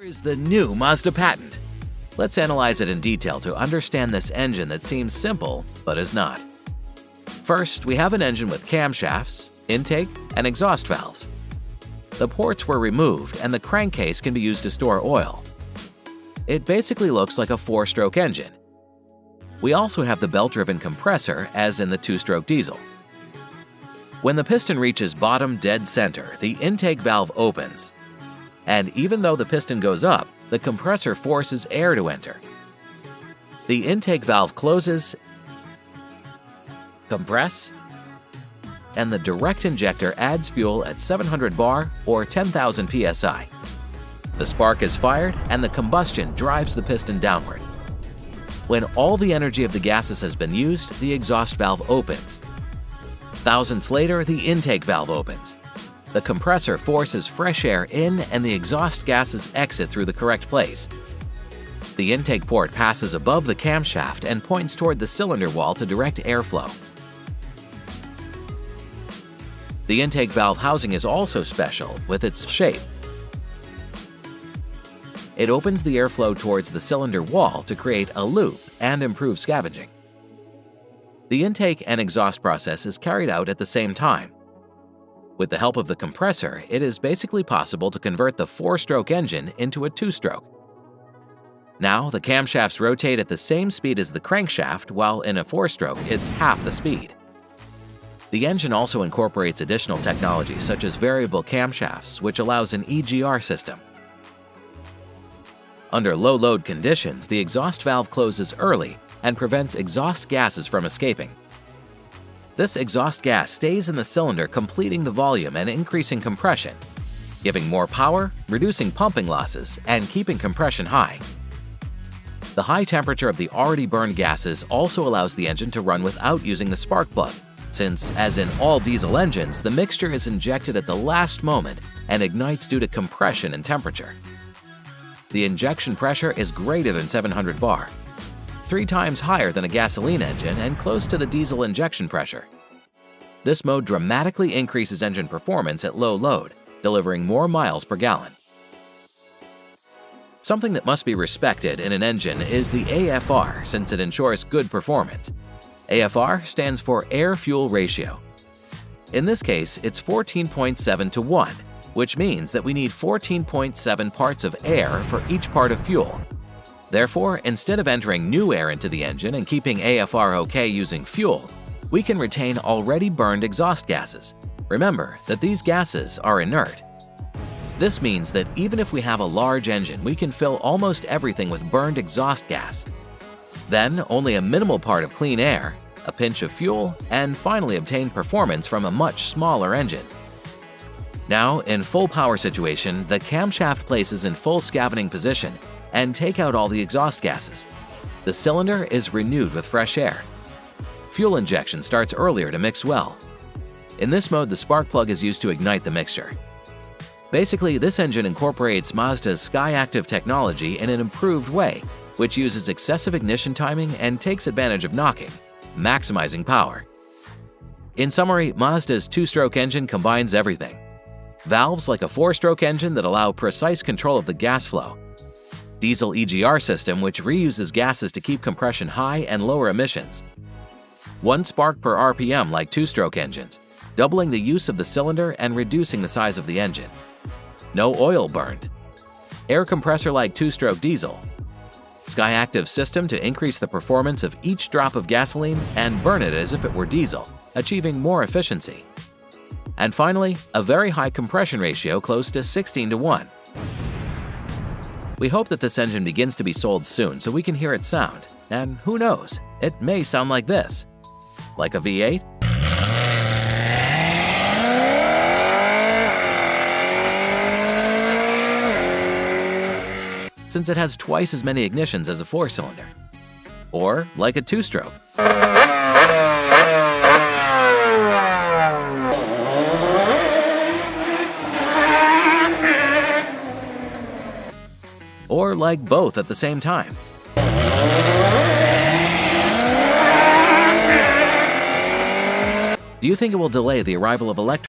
Here is the new Mazda patent. Let's analyze it in detail to understand this engine that seems simple, but is not. First, we have an engine with camshafts, intake, and exhaust valves. The ports were removed and the crankcase can be used to store oil. It basically looks like a four-stroke engine. We also have the belt-driven compressor as in the two-stroke diesel. When the piston reaches bottom dead center, the intake valve opens. And even though the piston goes up, the compressor forces air to enter. The intake valve closes, compress, and the direct injector adds fuel at 700 bar or 10,000 psi. The spark is fired and the combustion drives the piston downward. When all the energy of the gases has been used, the exhaust valve opens. Thousands later, the intake valve opens. The compressor forces fresh air in and the exhaust gases exit through the correct place. The intake port passes above the camshaft and points toward the cylinder wall to direct airflow. The intake valve housing is also special with its shape. It opens the airflow towards the cylinder wall to create a loop and improve scavenging. The intake and exhaust process is carried out at the same time. With the help of the compressor, it is basically possible to convert the four-stroke engine into a two-stroke. Now, the camshafts rotate at the same speed as the crankshaft, while in a four-stroke, it's half the speed. The engine also incorporates additional technology such as variable camshafts, which allows an EGR system. Under low load conditions, the exhaust valve closes early and prevents exhaust gases from escaping. This exhaust gas stays in the cylinder completing the volume and increasing compression, giving more power, reducing pumping losses, and keeping compression high. The high temperature of the already burned gases also allows the engine to run without using the spark plug, since, as in all diesel engines, the mixture is injected at the last moment and ignites due to compression and temperature. The injection pressure is greater than 700 bar, three times higher than a gasoline engine and close to the diesel injection pressure. This mode dramatically increases engine performance at low load, delivering more miles per gallon. Something that must be respected in an engine is the AFR since it ensures good performance. AFR stands for air-fuel ratio. In this case, it's 14.7 to 1, which means that we need 14.7 parts of air for each part of fuel. Therefore, instead of entering new air into the engine and keeping AFR OK using fuel, we can retain already burned exhaust gases. Remember that these gases are inert. This means that even if we have a large engine, we can fill almost everything with burned exhaust gas. Then, only a minimal part of clean air, a pinch of fuel, and finally obtain performance from a much smaller engine. Now, in full power situation, the camshaft places in full scavenging position and take out all the exhaust gases. The cylinder is renewed with fresh air. Fuel injection starts earlier to mix well. In this mode, the spark plug is used to ignite the mixture. Basically, this engine incorporates Mazda's SkyActiv technology in an improved way, which uses excessive ignition timing and takes advantage of knocking, maximizing power. In summary, Mazda's two-stroke engine combines everything. Valves like a four-stroke engine that allow precise control of the gas flow. Diesel EGR system which reuses gases to keep compression high and lower emissions. One spark per RPM like two-stroke engines, doubling the use of the cylinder and reducing the size of the engine. No oil burned. Air compressor like two-stroke diesel. SkyActiv system to increase the performance of each drop of gasoline and burn it as if it were diesel, achieving more efficiency. And finally, a very high compression ratio close to 16 to 1. We hope that this engine begins to be sold soon so we can hear its sound, and who knows, it may sound like this. Like a V8? Since it has twice as many ignitions as a four-cylinder. Or like a two-stroke. Like both at the same time. Do you think it will delay the arrival of electric